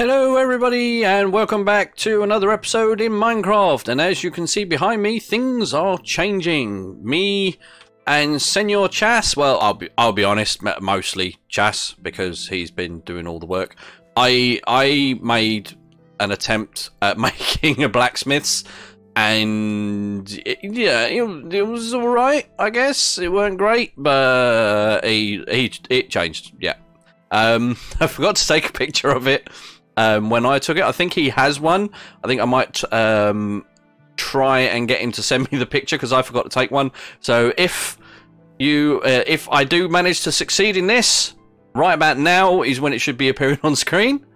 Hello everybody and welcome back to another episode in Minecraft and as you can see behind me things are changing. Me and Senor Chas, well I'll be I'll be honest mostly Chas because he's been doing all the work. I I made an attempt at making a blacksmith's and it, yeah it, it was all right I guess it weren't great but he, he it changed yeah um I forgot to take a picture of it um, when I took it. I think he has one. I think I might um, try and get him to send me the picture because I forgot to take one. So if you, uh, if I do manage to succeed in this, right about now is when it should be appearing on screen.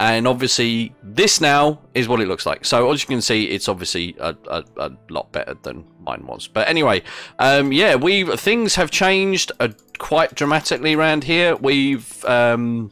And obviously, this now is what it looks like. So as you can see, it's obviously a, a, a lot better than mine was. But anyway, um, yeah, we things have changed uh, quite dramatically around here. We've um,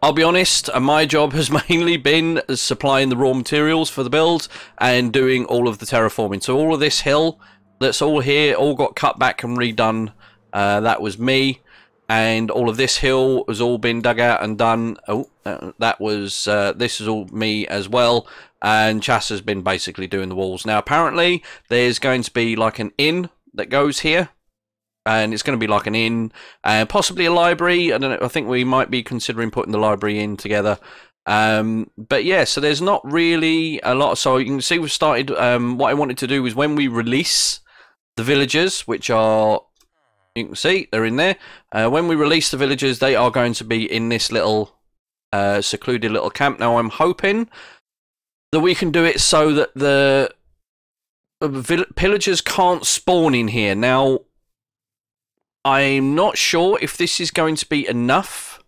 I'll be honest, uh, my job has mainly been supplying the raw materials for the build and doing all of the terraforming. So all of this hill that's all here, all got cut back and redone. Uh, that was me. And all of this hill has all been dug out and done. Oh, uh, that was, uh, this is all me as well. And Chas has been basically doing the walls. Now, apparently, there's going to be like an inn that goes here and it's going to be like an inn and possibly a library. I don't know. I think we might be considering putting the library in together. Um, but yeah, so there's not really a lot. So you can see we've started. Um, what I wanted to do is when we release the villagers, which are you can see they're in there. Uh, when we release the villagers, they are going to be in this little uh, secluded little camp. Now I'm hoping that we can do it so that the pillagers can't spawn in here. Now I'm not sure if this is going to be enough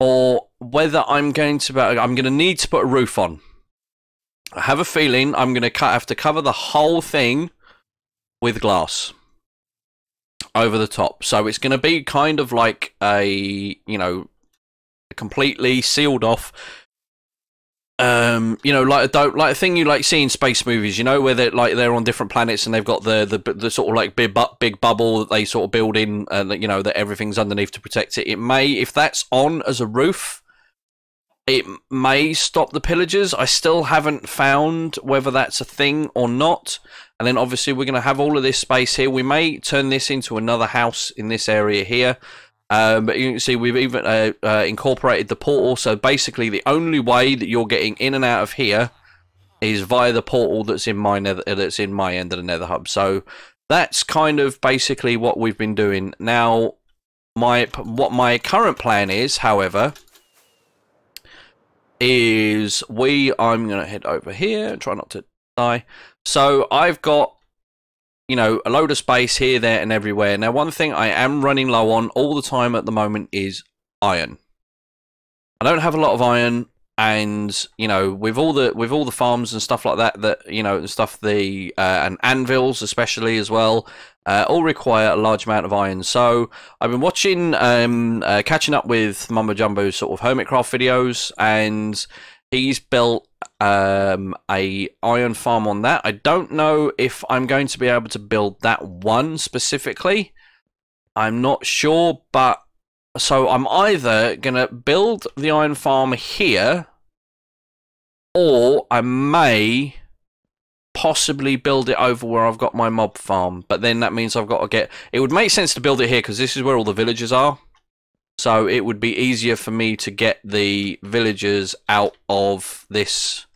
or whether I'm going to uh, I'm going to need to put a roof on. I have a feeling I'm going to have to cover the whole thing with glass over the top. So it's going to be kind of like a, you know, completely sealed off um, you know, like don't like a thing you like seeing space movies, you know, where they're like they're on different planets and they've got the the, the sort of like big big bubble that they sort of build in, and you know that everything's underneath to protect it. It may, if that's on as a roof, it may stop the pillagers. I still haven't found whether that's a thing or not. And then obviously we're going to have all of this space here. We may turn this into another house in this area here. Um, but you can see we've even uh, uh, incorporated the portal. So basically, the only way that you're getting in and out of here is via the portal that's in my nether, that's in my end of the Nether hub. So that's kind of basically what we've been doing. Now, my what my current plan is, however, is we I'm gonna head over here and try not to die. So I've got you know, a load of space here, there, and everywhere. Now, one thing I am running low on all the time at the moment is iron. I don't have a lot of iron, and you know, with all the with all the farms and stuff like that, that you know, and stuff the uh, and anvils especially as well, uh, all require a large amount of iron. So I've been watching, um, uh, catching up with Mumbo Jumbo's sort of hermitcraft videos, and he's built um, a iron farm on that. I don't know if I'm going to be able to build that one specifically. I'm not sure, but so I'm either gonna build the iron farm here, or I may possibly build it over where I've got my mob farm. But then that means I've got to get. It would make sense to build it here because this is where all the villagers are. So it would be easier for me to get the villagers out of this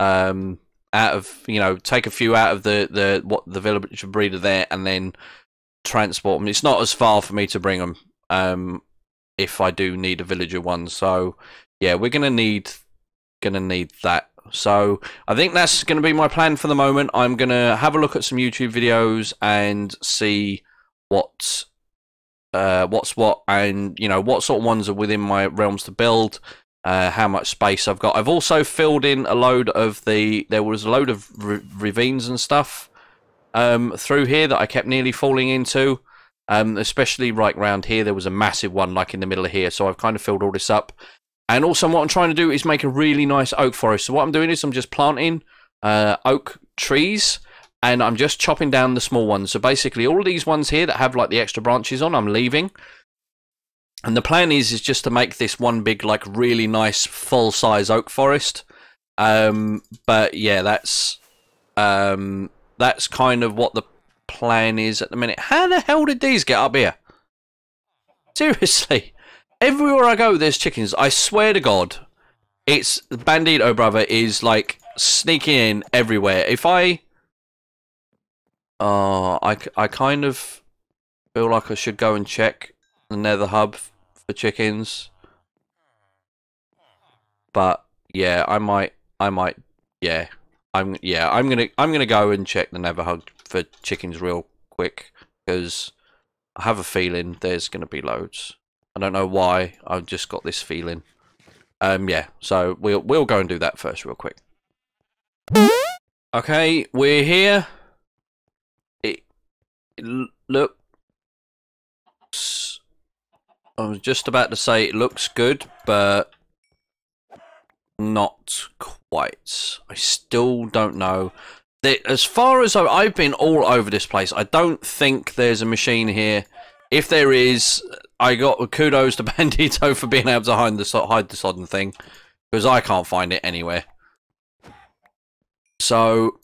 um out of you know take a few out of the the what the villager breeder there and then transport them. It's not as far for me to bring them um if I do need a villager one. So yeah, we're gonna need gonna need that. So I think that's gonna be my plan for the moment. I'm gonna have a look at some YouTube videos and see what uh, what's what, and you know what sort of ones are within my realms to build. Uh, how much space I've got. I've also filled in a load of the. There was a load of ravines and stuff um, through here that I kept nearly falling into. Um, especially right round here, there was a massive one like in the middle of here. So I've kind of filled all this up. And also, what I'm trying to do is make a really nice oak forest. So what I'm doing is I'm just planting uh, oak trees and I'm just chopping down the small ones. So basically all these ones here that have like the extra branches on, I'm leaving. And the plan is is just to make this one big, like, really nice full size oak forest. Um, but yeah, that's um, that's kind of what the plan is at the minute. How the hell did these get up here? Seriously, everywhere I go, there's chickens. I swear to God, it's Bandito brother is like sneaking in everywhere. If I, uh, I I kind of feel like I should go and check the Nether hub for chickens, but yeah, I might, I might, yeah, I'm yeah, I'm gonna I'm gonna go and check the Nether hub for chickens real quick because I have a feeling there's gonna be loads. I don't know why. I've just got this feeling. Um, yeah. So we'll we'll go and do that first, real quick. Okay, we're here. Looks. I was just about to say it looks good, but not quite. I still don't know. As far as I've been all over this place, I don't think there's a machine here. If there is, I got kudos to Bandito for being able to hide the hide the sodden thing, because I can't find it anywhere. So,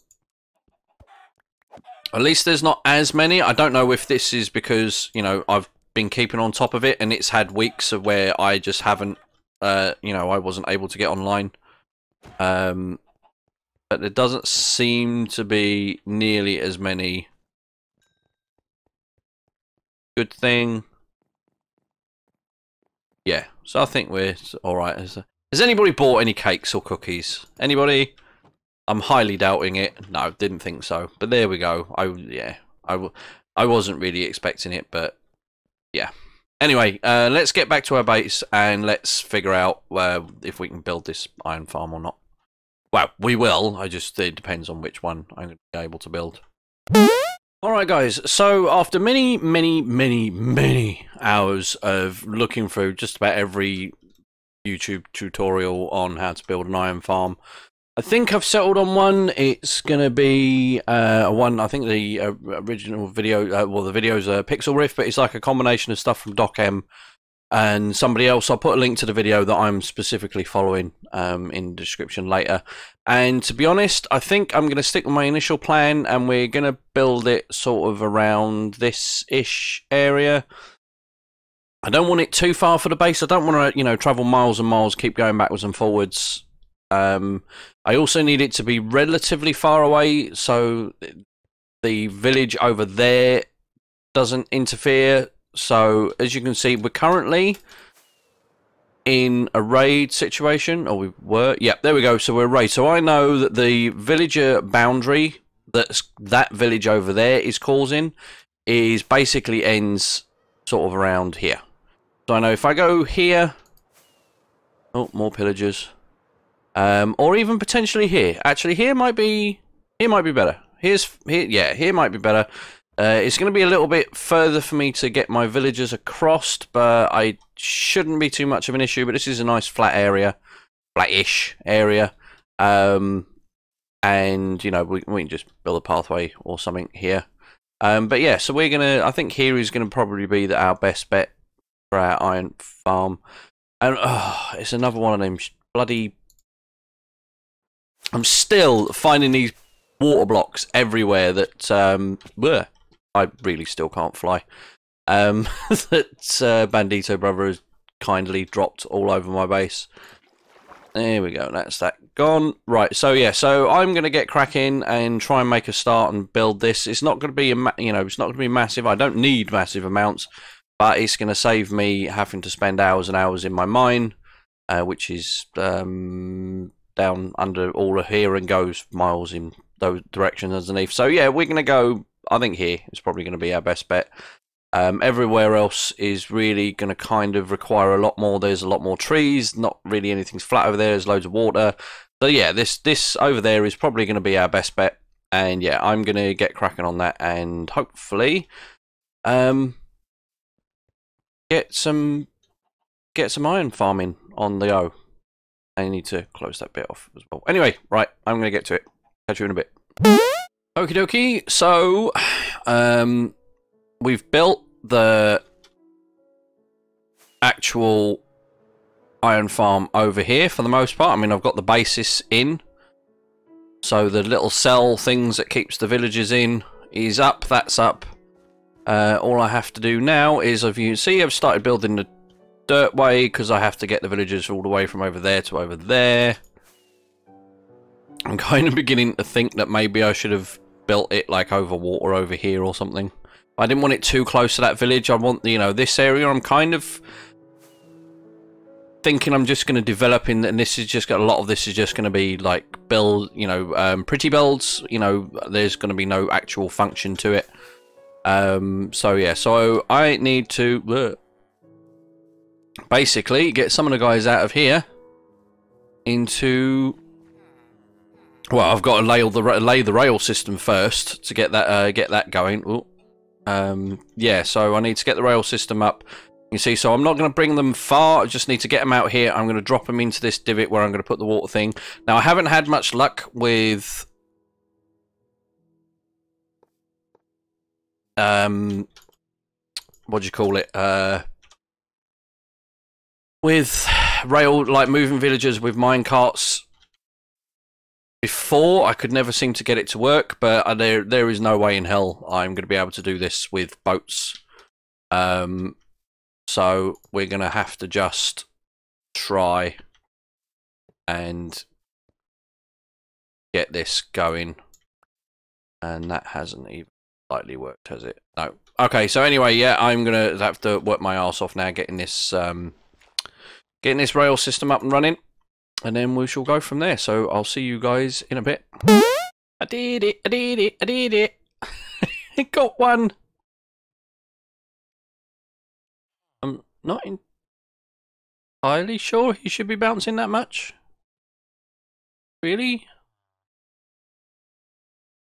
at least there's not as many. I don't know if this is because you know I've been keeping on top of it, and it's had weeks of where I just haven't, uh, you know, I wasn't able to get online. Um, but there doesn't seem to be nearly as many. Good thing. Yeah, so I think we're all right. Has, has anybody bought any cakes or cookies? Anybody? I'm highly doubting it. No, didn't think so. But there we go. I yeah, I I wasn't really expecting it, but yeah. Anyway, uh, let's get back to our base and let's figure out uh, if we can build this iron farm or not. Well, we will. I just it depends on which one I'm going to be able to build. Alright guys, so after many, many, many, many hours of looking through just about every YouTube tutorial on how to build an iron farm, I think I've settled on one. It's going to be uh, one, I think the uh, original video, uh, well the video is a Pixlriff, but it's like a combination of stuff from Doc M and somebody else. I'll put a link to the video that I'm specifically following um, in the description later. And to be honest, I think I'm going to stick with my initial plan and we're going to build it sort of around this-ish area. I don't want it too far for the base. I don't want to, you know, travel miles and miles, keep going backwards and forwards. Um, I also need it to be relatively far away so the village over there doesn't interfere so, as you can see, we're currently in a raid situation, or we were. Yep, there we go. So we're raid. So I know that the villager boundary that that village over there is causing is basically ends sort of around here. So I know if I go here, oh, more pillagers, um, or even potentially here. Actually, here might be here might be better. Here's here, yeah, here might be better. Uh, it's going to be a little bit further for me to get my villagers across, but I shouldn't be too much of an issue. But this is a nice flat area, flatish area. Um, and, you know, we, we can just build a pathway or something here. Um, but yeah, so we're going to, I think here is going to probably be the, our best bet for our iron farm. And oh, it's another one of them bloody... I'm still finding these water blocks everywhere that um, bleh, I really still can't fly. Um, that uh, Bandito brother has kindly dropped all over my base. There we go. That's that gone. Right. So yeah. So I'm gonna get cracking and try and make a start and build this. It's not gonna be a you know it's not gonna be massive. I don't need massive amounts, but it's gonna save me having to spend hours and hours in my mine, uh, which is um, down under all of here and goes miles in those directions underneath. So yeah, we're gonna go I think here is probably going to be our best bet. Um, everywhere else is really going to kind of require a lot more. There's a lot more trees, not really anything's flat over there. There's loads of water. So yeah, this this over there is probably going to be our best bet. And yeah, I'm going to get cracking on that and hopefully um, get some get some iron farming on the O. I need to close that bit off as well. Anyway, right, I'm going to get to it. Catch you in a bit. Okie dokie. So, um, we've built the actual iron farm over here for the most part. I mean, I've got the basis in. So the little cell things that keeps the villagers in is up. That's up. Uh, all I have to do now is, if you see, I've started building the dirt way because I have to get the villagers all the way from over there to over there. I'm kind of beginning to think that maybe I should have built it like over water over here or something. I didn't want it too close to that village. I want, you know, this area. I'm kind of thinking I'm just going to develop in, and this is just a lot of this is just going to be like build, you know, um, pretty builds. You know, there's going to be no actual function to it. Um, so yeah, so I need to uh, basically get some of the guys out of here into. Well, I've got to lay the lay the rail system first to get that uh, get that going. Ooh. Um, yeah, so I need to get the rail system up. You see, so I'm not going to bring them far. I just need to get them out here. I'm going to drop them into this divot where I'm going to put the water thing. Now, I haven't had much luck with... Um, what do you call it? Uh, with rail, like moving villagers with mine carts before. I could never seem to get it to work, but uh, there there is no way in hell I'm going to be able to do this with boats. Um, so we're going to have to just try and get this going. And that hasn't even slightly worked, has it? No. Okay, so anyway, yeah, I'm going to have to work my ass off now getting this um, getting this rail system up and running. And then we shall go from there. So I'll see you guys in a bit. I did it, I did it, I did it. Got one. I'm not entirely sure he should be bouncing that much. Really?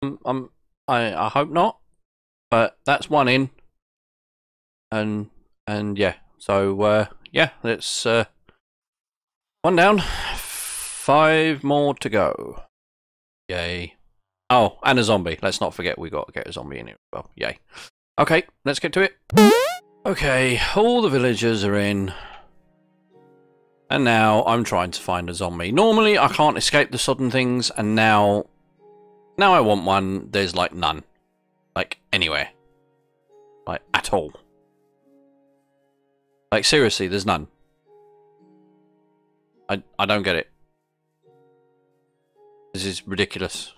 Um, um, I I hope not. But that's one in. And and yeah. So uh yeah, let's uh one down. Five more to go. Yay. Oh, and a zombie. Let's not forget we got to get a zombie in it. Well, yay. Okay, let's get to it. Okay, all the villagers are in. And now I'm trying to find a zombie. Normally I can't escape the sudden things, and now... Now I want one, there's like none. Like, anywhere. Like, at all. Like, seriously, there's none. I, I don't get it. This is ridiculous.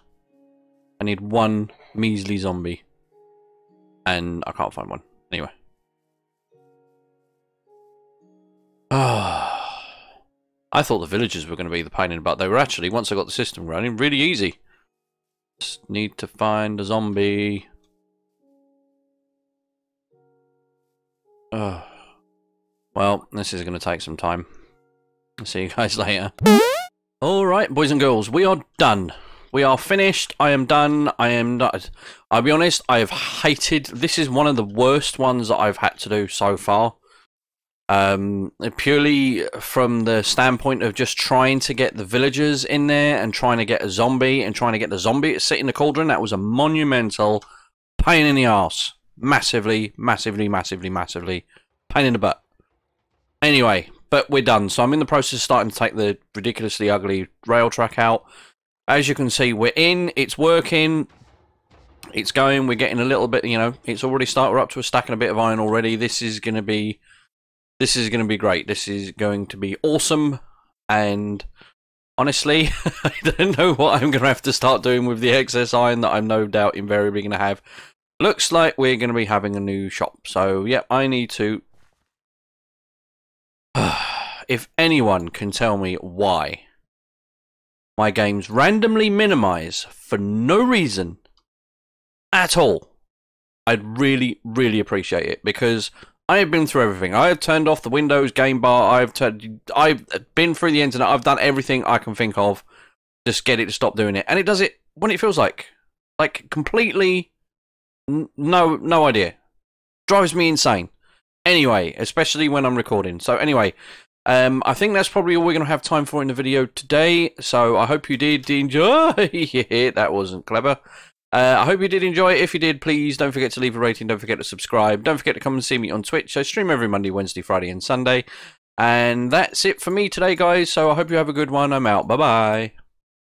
I need one measly zombie. And I can't find one. Anyway. Ah. I thought the villagers were going to be the pain in the butt. They were actually, once I got the system running, really easy. Just need to find a zombie. Well, this is going to take some time. See you guys later. Alright, boys and girls, we are done. We are finished. I am done. I am done. I'll be honest, I have hated... This is one of the worst ones that I've had to do so far. Um, purely from the standpoint of just trying to get the villagers in there and trying to get a zombie and trying to get the zombie to sit in the cauldron. That was a monumental pain in the ass. Massively, massively, massively, massively. Pain in the butt. Anyway, but we're done. So I'm in the process of starting to take the ridiculously ugly rail track out. As you can see, we're in. It's working. It's going. We're getting a little bit, you know, it's already started. We're up to a stack and a bit of iron already. This is going to be, this is going to be great. This is going to be awesome. And honestly, I don't know what I'm going to have to start doing with the excess iron that I'm no doubt invariably going to have. Looks like we're going to be having a new shop. So, yeah, I need to if anyone can tell me why my games randomly minimize for no reason at all, I'd really, really appreciate it because I have been through everything. I have turned off the Windows game bar. I've turned, I've been through the internet. I've done everything I can think of. Just get it to stop doing it, and it does it when it feels like, like completely, no, no idea. Drives me insane. Anyway, especially when I'm recording. So anyway, um, I think that's probably all we're going to have time for in the video today. So I hope you did enjoy. that wasn't clever. Uh, I hope you did enjoy it. If you did, please don't forget to leave a rating. Don't forget to subscribe. Don't forget to come and see me on Twitch. I stream every Monday, Wednesday, Friday, and Sunday. And that's it for me today, guys. So I hope you have a good one. I'm out. Bye bye.